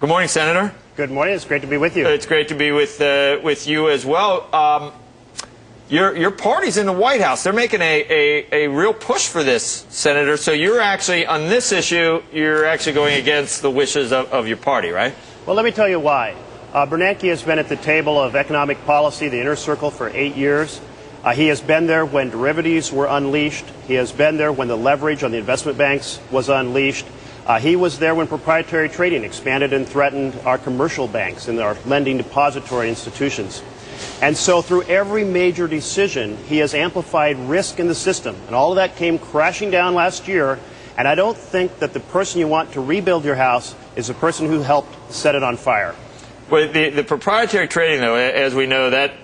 Good morning, Senator. Good morning. It's great to be with you. It's great to be with uh, with you as well. Um, your your party's in the White House. They're making a, a, a real push for this, Senator. So you're actually on this issue. You're actually going against the wishes of, of your party, right? Well, let me tell you why. Uh, Bernanke has been at the table of economic policy, the inner circle, for eight years. Uh, he has been there when derivatives were unleashed. He has been there when the leverage on the investment banks was unleashed. Uh, he was there when proprietary trading expanded and threatened our commercial banks and our lending depository institutions. And so through every major decision, he has amplified risk in the system. And all of that came crashing down last year. And I don't think that the person you want to rebuild your house is the person who helped set it on fire. Well, the, the proprietary trading, though, as we know, that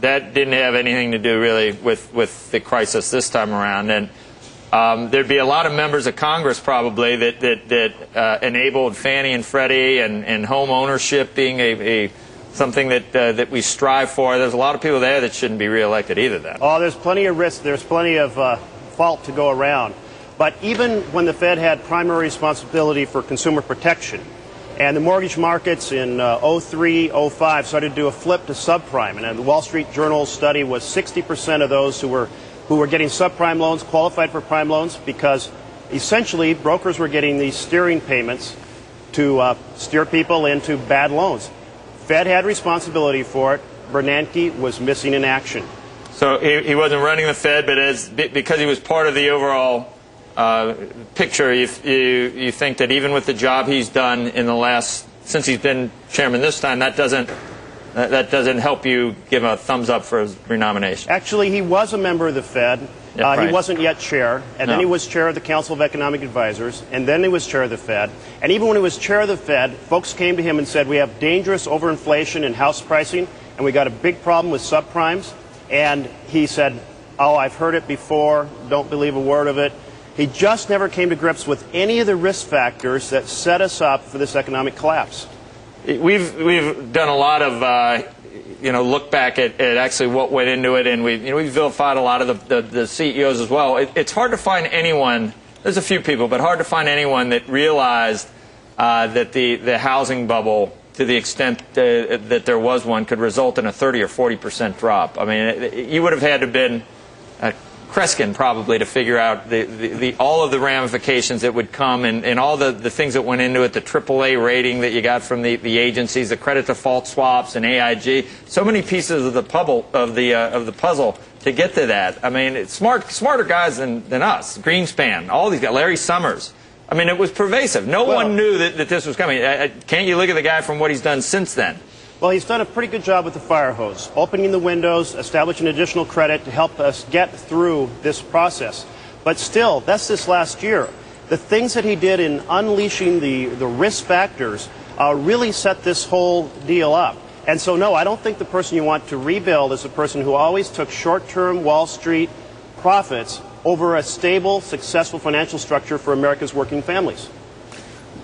that didn't have anything to do really with, with the crisis this time around. And um, there'd be a lot of members of Congress probably that, that, that uh, enabled Fannie and Freddie and, and home ownership being a, a something that, uh, that we strive for. There's a lot of people there that shouldn't be reelected either then. Oh, there's plenty of risk. There's plenty of uh, fault to go around. But even when the Fed had primary responsibility for consumer protection, and the mortgage markets in uh, 03, 05 started to do a flip to subprime. And the Wall Street Journal study was 60% of those who were who were getting subprime loans qualified for prime loans because essentially brokers were getting these steering payments to uh, steer people into bad loans. Fed had responsibility for it. Bernanke was missing in action. So he, he wasn't running the Fed, but as because he was part of the overall uh, picture, you, you, you think that even with the job he's done in the last since he's been chairman this time, that doesn't that, that doesn't help you give a thumbs up for his renomination. Actually, he was a member of the Fed. Yeah, uh, right. He wasn't yet chair, and No. then he was chair of the Council of Economic Advisors, and then he was chair of the Fed. And even when he was chair of the Fed, folks came to him and said, "We have dangerous overinflation in house pricing, and we got a big problem with subprimes." And he said, "Oh, I've heard it before. Don't believe a word of it." He just never came to grips with any of the risk factors that set us up for this economic collapse. We've we've done a lot of uh, you know look back at, at actually what went into it, and we you know we vilified a lot of the, the, the CEOs as well. It, it's hard to find anyone. There's a few people, but hard to find anyone that realized uh, that the the housing bubble, to the extent uh, that there was one, could result in a 30 or 40 percent drop. I mean, it, you would have had to been. Kreskin probably to figure out the, the, the, all of the ramifications that would come and, and all the, the things that went into it, the AAA rating that you got from the, the agencies, the credit default swaps and AIG, so many pieces of the puzzle of the uh, of the puzzle to get to that. I mean, it's smart smarter guys than, than us. Greenspan, all these guys, Larry Summers. I mean, it was pervasive. No Well- one knew that, that this was coming. Uh, uh, can't you look at the guy from what he's done since then? Well, he's done a pretty good job with the fire hose, opening the windows, establishing additional credit to help us get through this process. But still, that's this last year. The things that he did in unleashing the, the risk factors uh, really set this whole deal up. And so, no, I don't think the person you want to rebuild is the person who always took short term Wall Street profits over a stable, successful financial structure for America's working families.